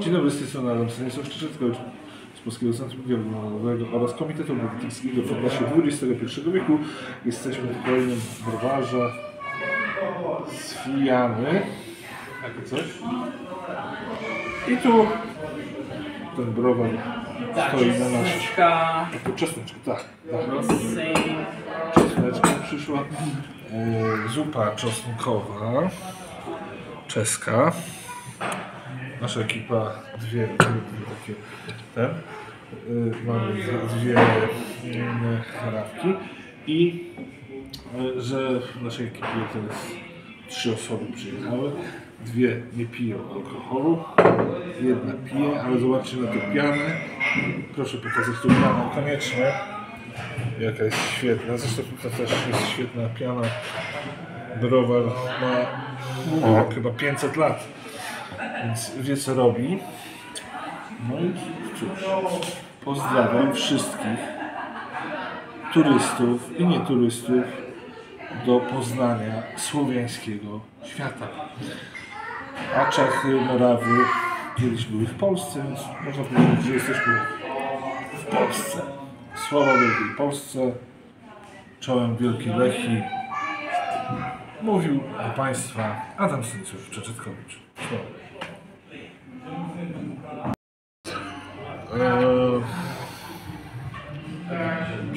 Dzień dobry, z tej strony Adam Stanisław Czyczetkowicz z Polskiego Centrum Dialogu Narodowego oraz Komitetu Obywatelskiego w Odnosie XXI wieku. Jesteśmy w kolejnym browarze zwijany. Takie coś. I tu ten browar stoi na. Czosneczka, Tu czosneczka, tak. tak. Czosneczka przyszła. E, zupa czosnkowa. Czeska. Nasza ekipa dwie, takie ten. Y, mamy dwie- charawki i y, że w naszej ekipie teraz trzy osoby przyjechały. Dwie nie piją alkoholu, jedna pije, ale zobaczcie na tę pianę. Proszę pokazać tą pianę koniecznie. Jaka jest świetna. Zresztą tutaj też jest świetna piana. Browar ma chyba 500 lat, więc wie co robi. No i cóż, pozdrawiam wszystkich turystów i nieturystów do poznania słowiańskiego świata. A Czechy, Morawy kiedyś były w Polsce, więc można powiedzieć, że jesteśmy w Polsce. Sława Wielkiej Polsce, czołem Wielkiej Lechii. Mówił do Państwa Adam Stanisław Czeczetkowicz. Sława.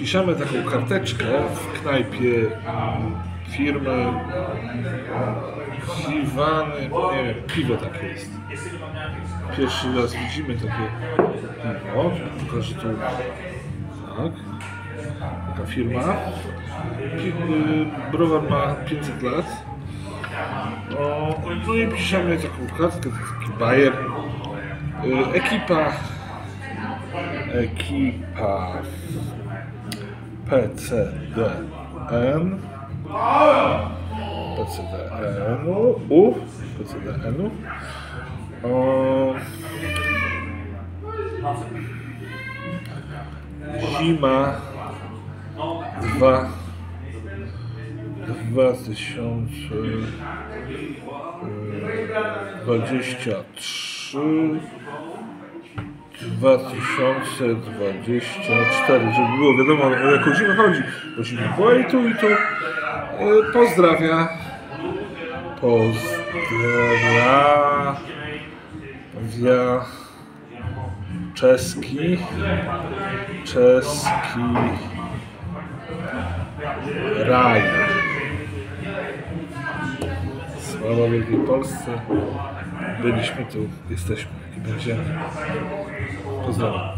Piszemy taką karteczkę w knajpie mm, firmy Siwany, nie wiem, piwo takie jest. Pierwszy raz widzimy takie piwo, pokażę tu, tak, taka firma. Y, Browar ma 500 lat. O, no i piszemy taką kartkę, taki bajer. Y, Ekipa ekipa PCDN PCDN-u U. PCDN-u Zima. 2 2023 2024, żeby było wiadomo o jaką zimę chodzi. Bo zima była i tu, i tu. E, Pozdrawia. Pozdrawia. Czeski. Czeski. Raj. Sława Wielkiej Polsce. Byliśmy tu, jesteśmy i będziemy. Pozdrawiam.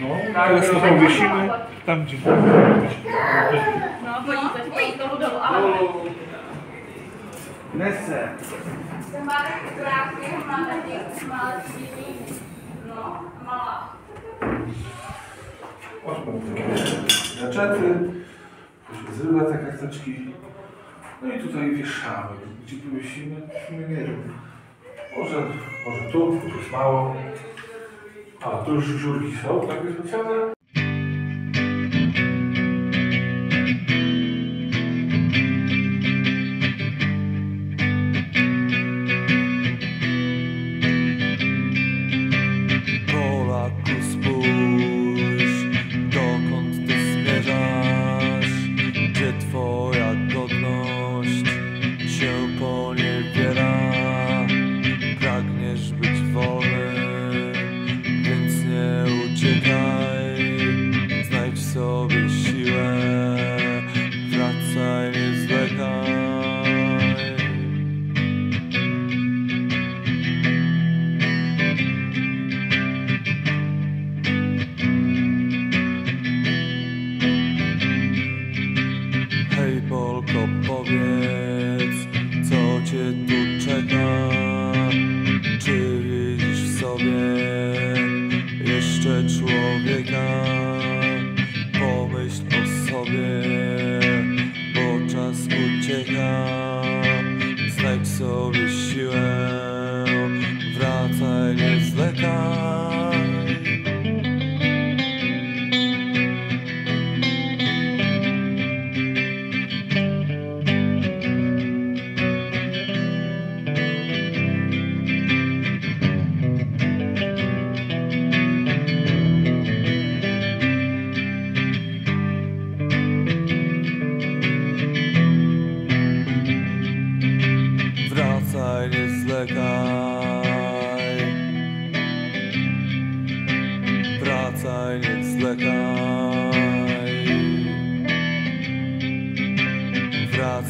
No, teraz to powiesimy tam, gdzie No, má taky malé třídy, no, malá. Gaczety, zrywa te karteczki. No i tutaj wieszamy. Gdzie powiesimy? No nie wiem. Może, może tu, tu jest mało. A, tu już dziurki są, takie specjalne.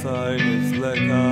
time is like I